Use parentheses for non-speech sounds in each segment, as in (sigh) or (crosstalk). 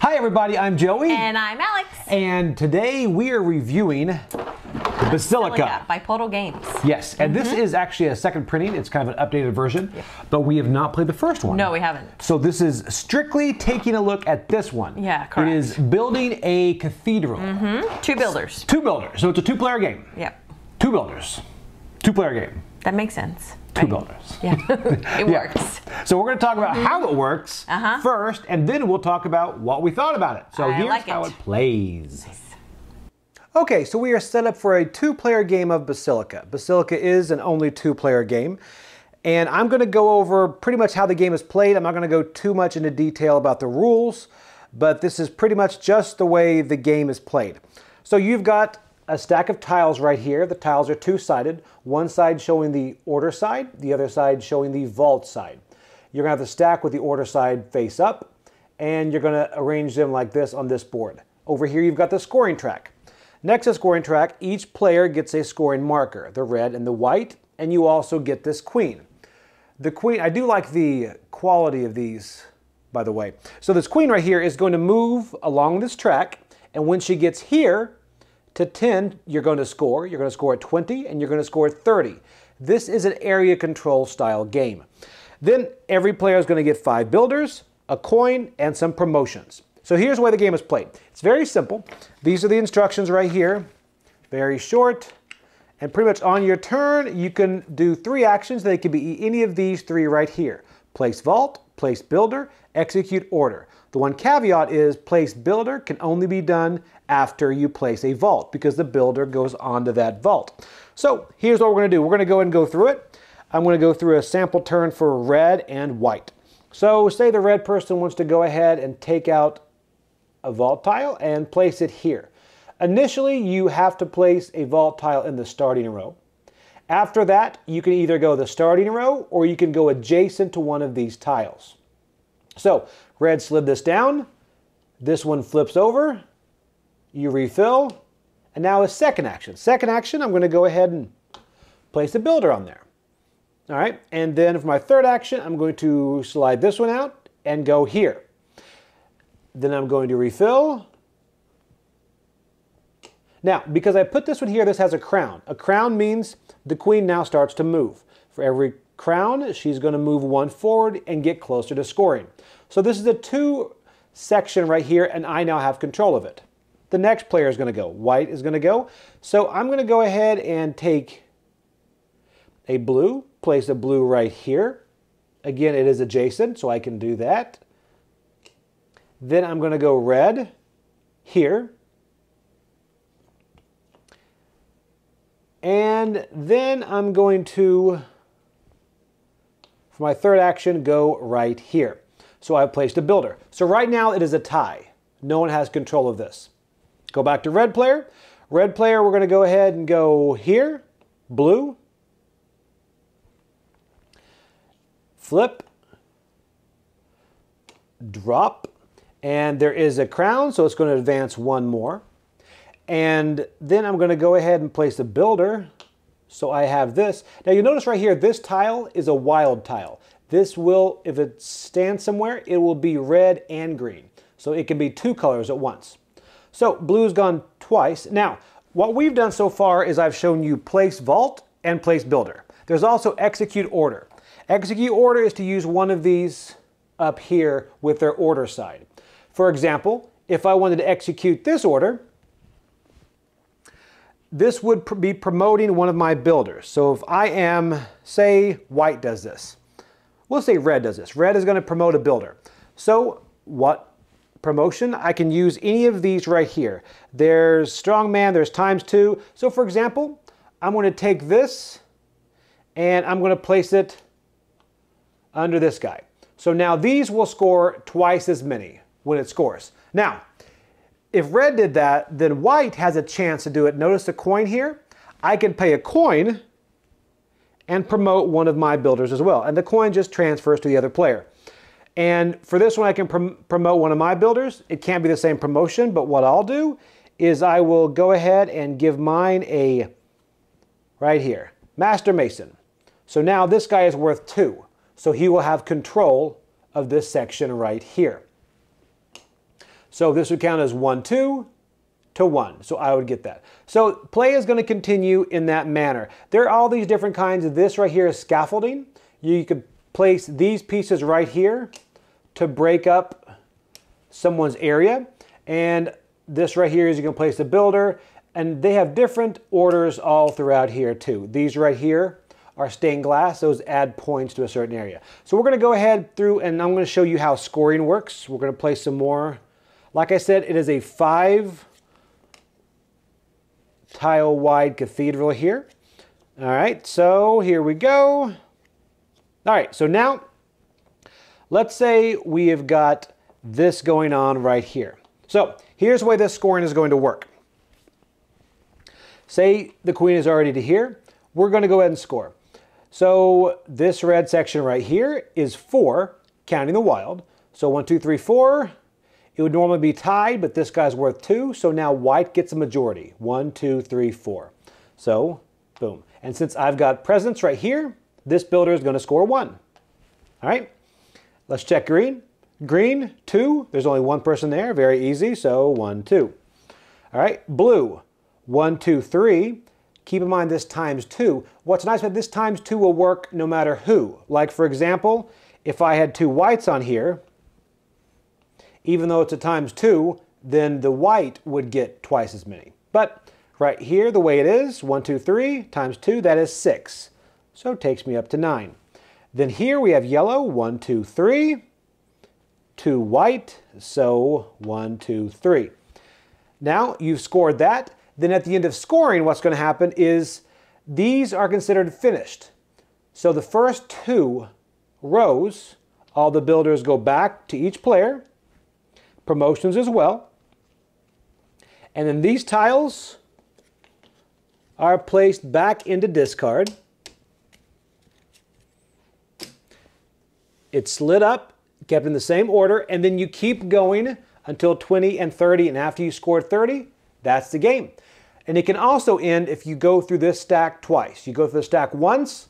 Hi everybody, I'm Joey. And I'm Alex. And today we are reviewing Basilica. Oh, by Portal Games. Yes, and this mm-hmm. is actually a second printing. It's kind of an updated version, but we have not played the first one. No, we haven't. So this is strictly taking a look at this one. Yeah, correct. It is building a cathedral. Mm-hmm. Two builders. Two builders. So it's a two-player game. Yep. Two builders. Two-player game. That makes sense. Two builders. Yeah. (laughs) it (laughs) Yeah. works. So we're going to talk about how mm-hmm. it works Uh-huh. first, and then we'll talk about what we thought about it. So I here's like how it. it plays. Okay, so we are set up for a two-player game of Basilica. Basilica is an only two-player game, and I'm going to go over pretty much how the game is played. I'm not going to go too much into detail about the rules, but this is pretty much just the way the game is played. So you've got a stack of tiles right here. The tiles are two-sided, one side showing the order side, the other side showing the vault side. You're going to have the stack with the order side face up, and you're going to arrange them like this on this board. Over here you've got the scoring track. Next to scoring track, each player gets a scoring marker, the red and the white, and you also get this queen. The queen, I do like the quality of these, by the way. So this queen right here is going to move along this track, and when she gets here to 10, you're going to score. You're going to score at 20, and you're going to score at 30. This is an area control style game. Then every player is going to get five builders, a coin, and some promotions. So here's way the game is played. It's very simple. These are the instructions right here. Very short. And pretty much on your turn, you can do three actions. They can be any of these three right here. Place vault, place builder, execute order. The one caveat is place builder can only be done after you place a vault because the builder goes onto that vault. So here's what we're going to do. We're going to go and go through it. I'm going to go through a sample turn for red and white. So say the red person wants to go ahead and take out a vault tile and place it here. Initially, you have to place a vault tile in the starting row. After that, you can either go the starting row or you can go adjacent to one of these tiles. So, red slid this down, this one flips over, you refill, and now a second action. Second action, I'm going to go ahead and place a builder on there. All right, and then for my third action, I'm going to slide this one out and go here. Then I'm going to refill. Now, because I put this one here, this has a crown. A crown means the queen now starts to move. For every crown, she's going to move one forward and get closer to scoring. So this is a two section right here, and I now have control of it. The next player is going to go. White is going to go. So I'm going to go ahead and take a blue, place a blue right here. Again, it is adjacent, so I can do that. Then I'm going to go red here. And then I'm going to, for my third action, go right here. So I've placed a builder. So right now it is a tie. No one has control of this. Go back to red player. Red player, we're going to go ahead and go here. Blue. Flip. Drop. And there is a crown, so it's going to advance one more. And then I'm going to go ahead and place a builder. So I have this. Now you notice right here, this tile is a wild tile. This will, if it stands somewhere, it will be red and green. So it can be two colors at once. So blue's gone twice. Now, what we've done so far is I've shown you place vault and place builder. There's also execute order. Execute order is to use one of these up here with their order side. For example, if I wanted to execute this order, this would pr- be promoting one of my builders. So if I am, say, white does this. We'll say red does this. Red is going to promote a builder. So what promotion? I can use any of these right here. There's strongman, there's times two. So for example, I'm going to take this and I'm going to place it under this guy. So now these will score twice as many when it scores. Now, if red did that, then white has a chance to do it. Notice the coin here? I can pay a coin and promote one of my builders as well. And the coin just transfers to the other player. And for this one, I can prom promote one of my builders. It can't be the same promotion, but what I'll do is I will go ahead and give mine a, right here, Master Mason. So now this guy is worth two. So he will have control of this section right here. So this would count as one, two to one. So I would get that. So play is going to continue in that manner. There are all these different kinds. This right here is scaffolding. You could place these pieces right here to break up someone's area. And this right here is you can place a builder. And they have different orders all throughout here too. These right here are stained glass. Those add points to a certain area. So we're going to go ahead through and I'm going to show you how scoring works. We're going to play some more. Like I said, it is a five tile wide cathedral here. All right, so here we go. All right, so now let's say we have got this going on right here. So here's the way this scoring is going to work. Say the queen is already to here. We're going to go ahead and score. So this red section right here is four, counting the wild. So one, two, three, four. It would normally be tied, but this guy's worth two. So now white gets a majority. One, two, three, four. So boom. And since I've got presence right here, this builder is going to score one. All right. Let's check green. Green, two. There's only one person there. Very easy. So one, two. All right. Blue, one, two, three. Keep in mind this times two. What's nice about this times two will work no matter who. Like for example, if I had two whites on here, even though it's a times two, then the white would get twice as many. But right here, the way it is, one, two, three times two, that is six. So it takes me up to nine. Then here we have yellow, one, two, three, two white, so one, two, three. Now you've scored that. Then at the end of scoring, what's going to happen is these are considered finished. So the first two rows, all the builders go back to each player, promotions as well. And then these tiles are placed back into discard. It's slid up, kept in the same order, and then you keep going until 20 and 30, and after you score 30, that's the game. And it can also end if you go through this stack twice. You go through the stack once,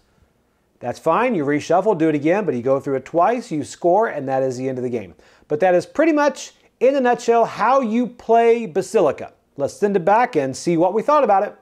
that's fine, you reshuffle, do it again, but you go through it twice, you score, and that is the end of the game. But that is pretty much, in a nutshell, how you play Basilica. Let's send it back and see what we thought about it.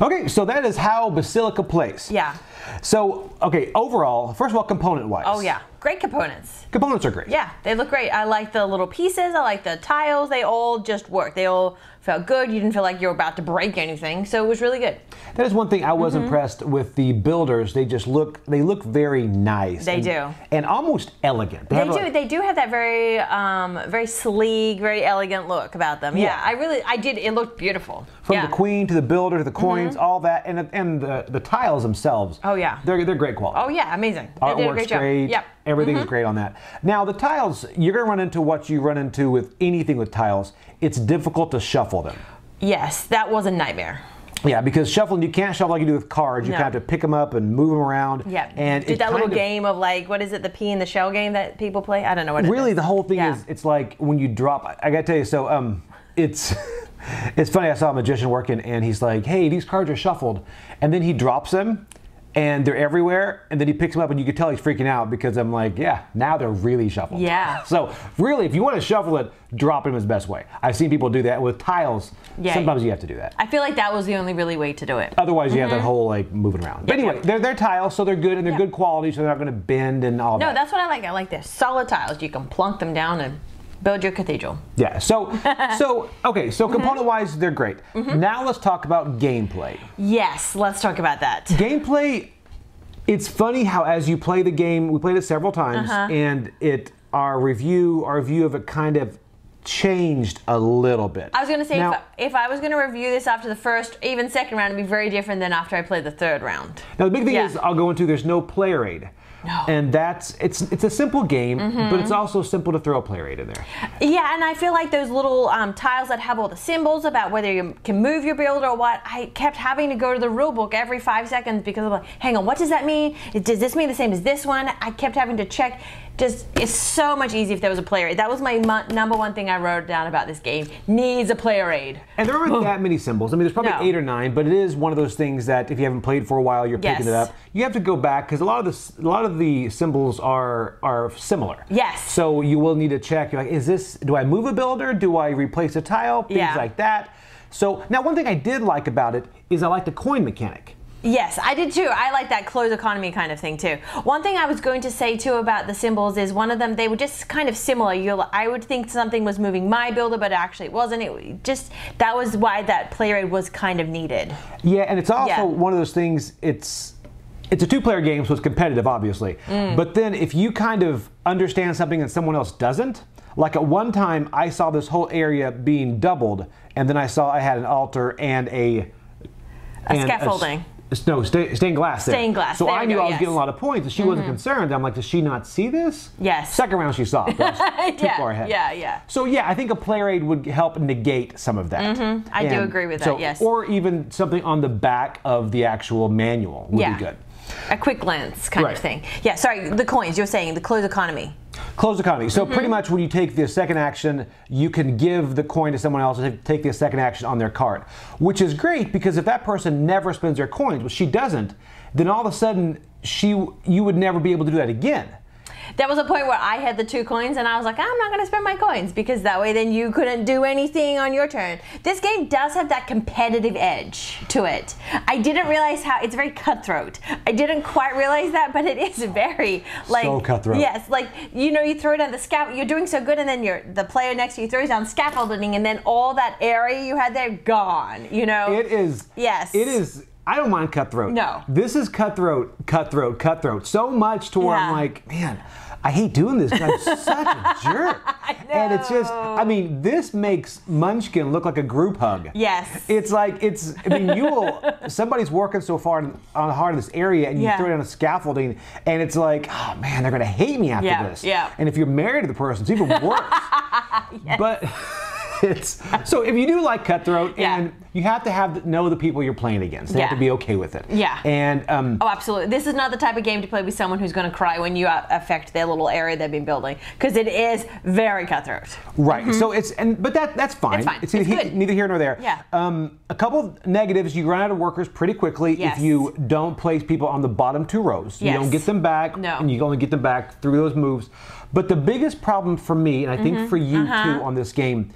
Okay, so that is how Basilica plays. Yeah. So, okay, overall, first of all, component-wise. Oh yeah. Great components. Components are great. Yeah, they look great. I like the little pieces. I like the tiles. They all just work. They all felt good. You didn't feel like you were about to break anything. So it was really good. That is one thing I Mm-hmm. was impressed with the builders. They just look they look very nice. They and, do. And almost elegant. They have do. They do have that very, um, very sleek, very elegant look about them. Yeah. Yeah. I really, I did. It looked beautiful. from yeah. Mm-hmm. the queen to the builder to the coins, all that, and and the, the tiles themselves. Oh, yeah. they're they're great quality. Oh yeah, amazing. They Artwork's great great. Yep. Mm-hmm. Everything's great on that. Now the tiles, you're gonna run into what you run into with anything with tiles. It's difficult to shuffle them. Yes, that was a nightmare. Yeah, because shuffling you can't shuffle like you do with cards. You No. kind of have to pick them up and move them around. Yeah. and did that little of- game of like what is it, the pea in the shell game that people play? I don't know what it really is. the whole thing Yeah. is it's like when you drop I- i gotta tell you so um it's (laughs) it's funny i saw a magician working and he's like hey these cards are shuffled and then he drops them and they're everywhere and then he picks them up and you can tell he's freaking out because i'm like yeah now they're really shuffled Yeah. so really if you want to shuffle it drop them is the best way i've seen people do that with tiles Yeah. sometimes you have to do that I feel like that was the only really way to do it. Otherwise, you have that whole like moving around. But Mm-hmm. Yep, anyway, yep. they're they're tiles, so they're good and they're Yep. good quality, so they're not going to bend and all No, that. that's what I like. I like this solid tiles. You can plunk them down and build your cathedral. Yeah. So, so okay. (laughs) Mm-hmm. So component-wise, they're great. Now let's talk about gameplay. Yes, let's talk about that. Gameplay. It's funny how as you play the game, we played it several times, Uh-huh. and it our review our view of it kind of changed a little bit. I was gonna say Now- if, I, if I was gonna review this after the first, even second round, it'd be very different than after I played the third round. Now the big thing Yeah. is I'll go into there's no player aid. No. Mm-hmm. And that's it's it's a simple game, but it's also simple to throw a player aid in there. Yeah, and I feel like those little um, tiles that have all the symbols about whether you can move your build or what, I kept having to go to the rule book every five seconds because I'm like, hang on, what does that mean? Does this mean the same as this one? I kept having to check. Just it's so much easier if there was a player aid. That was my number one thing I wrote down about this game. Needs a player aid. And there aren't that many symbols. I mean, there's probably No. eight or nine, but it is one of those things that if you haven't played for a while, you're picking it Yes. up. You have to go back because a lot of the a lot of the symbols are are similar. Yes. So you will need to check. You're like, is this? Do I move a builder? Do I replace a tile? Things Yeah. like that. So now, one thing I did like about it is I like the coin mechanic. Yes, I did too. I like that closed economy kind of thing too. One thing I was going to say too about the symbols is one of them they were just kind of similar. You, I would think something was moving my builder, but actually it wasn't. It just that was why that player aid was kind of needed. Yeah, and it's also Yeah. one of those things. It's it's a two-player game, so it's competitive, obviously. Mm. But then, if you kind of understand something and someone else doesn't, like at one time, I saw this whole area being doubled, and then I saw I had an altar and a A and scaffolding. s- no, sta- stained glass. there. Stained glass, So there I knew go, I was yes. Mm-hmm. getting a lot of points, and she wasn't concerned. I'm like, does she not see this? Yes. Second round, she saw it. (laughs) too Yeah, far ahead. yeah, yeah. So yeah, I think a player aid would help negate some of that. Mm-hmm. I do agree with that, so- yes. Or even something on the back of the actual manual would Yeah. be good. A quick glance kind Right. of thing. Yeah, sorry, the coins. You're saying the closed economy. Closed economy. So Mm-hmm. pretty much when you take the second action, you can give the coin to someone else and take the second action on their card, which is great because if that person never spends their coins, which she doesn't, then all of a sudden she you would never be able to do that again. There was a point where I had the two coins and I was like, I'm not going to spend my coins because that way then you couldn't do anything on your turn. This game does have that competitive edge to it. I didn't realize how it's very cutthroat. I didn't quite realize that, but it is very like So cutthroat. Yes, like you know, you throw down the scaffold. You're doing so good, and then you're the player next to you throws down scaffolding, and then all that area you had there gone. You know. It is. Yes. It is. I don't mind cutthroat. No. This is cutthroat, cutthroat, cutthroat. So much to where I'm like, man, I hate doing this. I'm (laughs) such a jerk. (laughs) And it's just, I mean, this makes Munchkin look like a group hug. Yes. It's like it's. I mean, you will. (laughs) somebody's working so far on, on hard in this area, and you Yeah. throw down a scaffolding, and it's like, oh man, they're gonna hate me after Yeah, this. yeah. And if you're married to the person, it's even worse. But it's so if you do like cutthroat, Yeah. and you have to have know the people you're playing against. They have to be okay with it. Yeah. And um, Oh, absolutely. This is not the type of game to play with someone who's going to cry when you uh, affect their little area they've been building, because it is very cutthroat. right. So it's and but that that's fine. mm-hmm. It's fine. neither, It's he- good. neither here nor there. Yeah. Um, a couple of negatives: you run out of workers pretty quickly Yes. if you don't place people on the bottom two rows. Yes. You don't get them back, No. and you only get them back through those moves. But the biggest problem for me, and I think Mm-hmm. for you Uh-huh. too, on this game.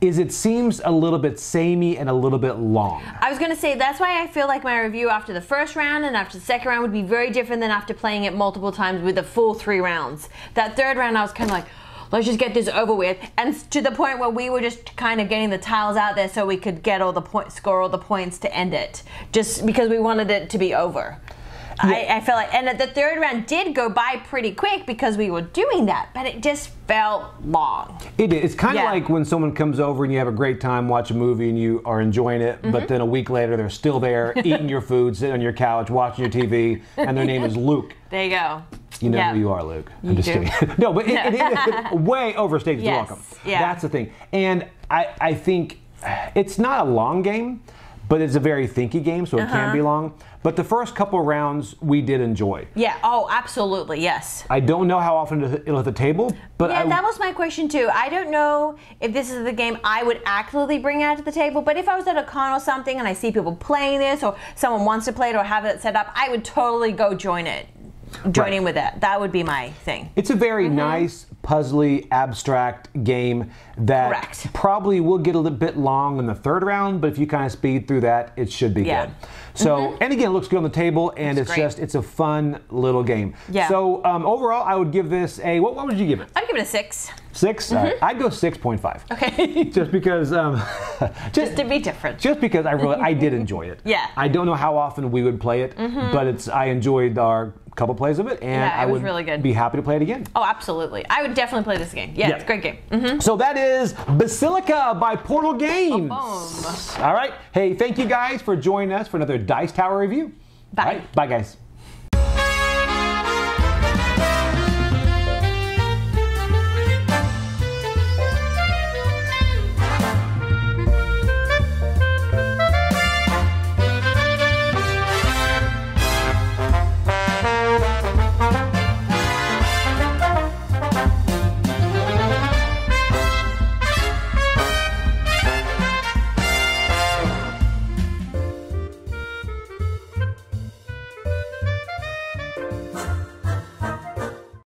Is it seems a little bit samey and a little bit long. I was going to say that's why I feel like my review after the first round and after the second round would be very different than after playing it multiple times with the full three rounds. That third round, I was kind of like, let's just get this over with, and to the point where we were just kind of getting the tiles out there so we could get all the points, score all the points to end it, just because we wanted it to be over. I, I felt like, and the third round did go by pretty quick because we were doing that, but it just felt long. It is. It's kind of Yeah. like when someone comes over and you have a great time, watch a movie, and you are enjoying it, Mm-hmm. but then a week later they're still there, (laughs) eating your food, sitting on your couch, watching your TV, and their name is (laughs) Luke. There you go. You know Yeah. who you are, Luke. I'm just do. kidding. (laughs) no, but it, it is way overstated Yes, welcome. yeah. That's the thing. And I, I think it's not a long game, but it's a very thinky game, so it Uh-huh. can be long. But the first couple rounds we did enjoy. Yeah. Oh, absolutely. Yes. I don't know how often it'll hit the table, but Yeah, I, that was my question too. I don't know if this is the game I would actively bring out to the table, but if I was at a con or something and I see people playing this or someone wants to play it or have it set up, I would totally go join it. Join Right. in with it. That would be my thing. It's a very Mm-hmm. nice, puzzly, abstract game that Correct. probably will get a little bit long in the third round, but if you kind of speed through that, it should be Yeah. good. So, and again, it looks good on the table, and it's just it's a fun little game. Yeah. So um, overall, I would give this a what? What would you give it? I'd give it a six. 6 All right. I'd go six point five. Mm-hmm. Okay. (laughs) Just because, um, (laughs) Just to be different. just because I really I did (laughs) enjoy it. Yeah. Mm-hmm. I don't know how often we would play it, but it's I enjoyed our couple plays of it, and Yeah, it I was would really good. be happy to play it again. Oh, absolutely. I would definitely play this game. Yeah, Yeah. it's a great game. Mhm. So that is Basilica by Portal Games. Boom. All right. Hey, thank you guys for joining us for another Dice Tower review. Bye. Right, Bye, guys.